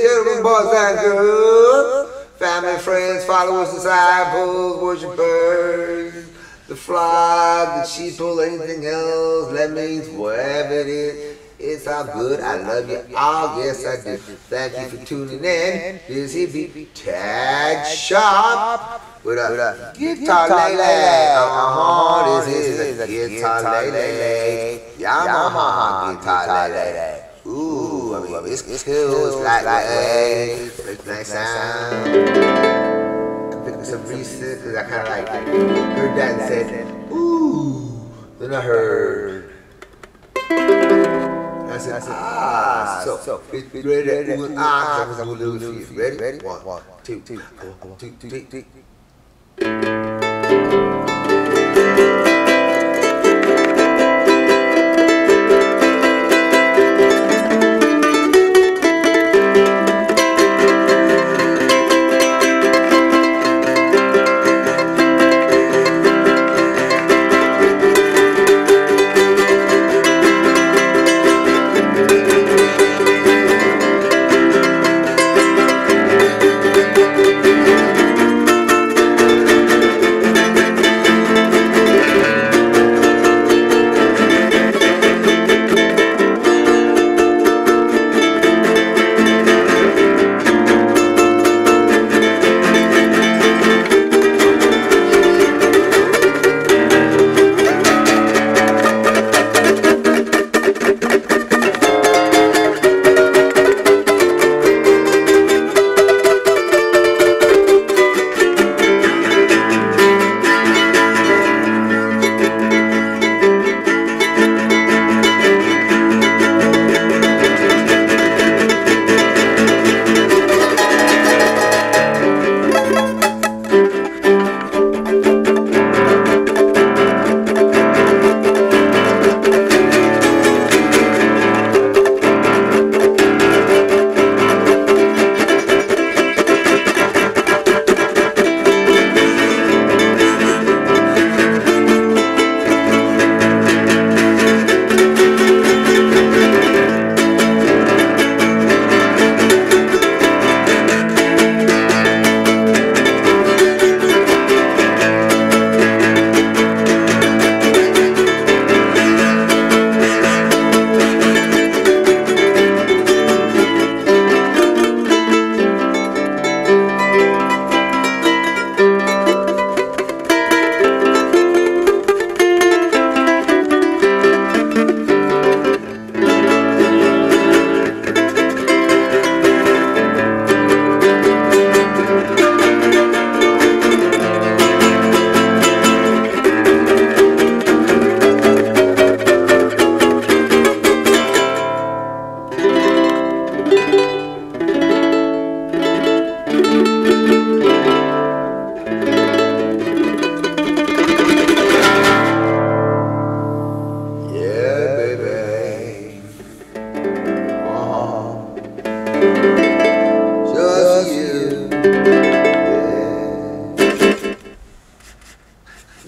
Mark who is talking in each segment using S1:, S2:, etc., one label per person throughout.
S1: gentlemen, boys and girls, family, friends, followers, disciples, worshipers, the flock, the sheeple, anything else, lemmings, whatever it is. It's all good. I love you all. Yes, I do. Thank you for tuning in. This is the Tad Sharpe with a guitarlele. Uh-huh. This is a guitar lady. Yamaha guitarlele. Ooh, I mean, it's, it's cool. It's lightweight. It's nice sound. I'm picking some recent because I kind of like heard that and said, ooh. Then I heard. I said, ah, so, so, it's ready to ooh, ah, because I'm going to do it for you. Ready? Ready? One, one, two, two, one, two, two, two.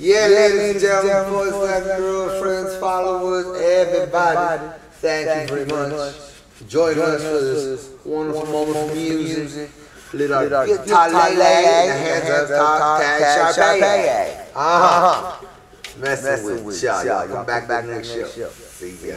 S1: Yeah. ladies and gentlemen, boys and girlfriends, followers, everybody, thank you very much for joining us for this wonderful moment of music. Little guitar the hands up, Tad, Sharpe. Uh-huh. Messing with y'all. Y'all come back back next show. See ya.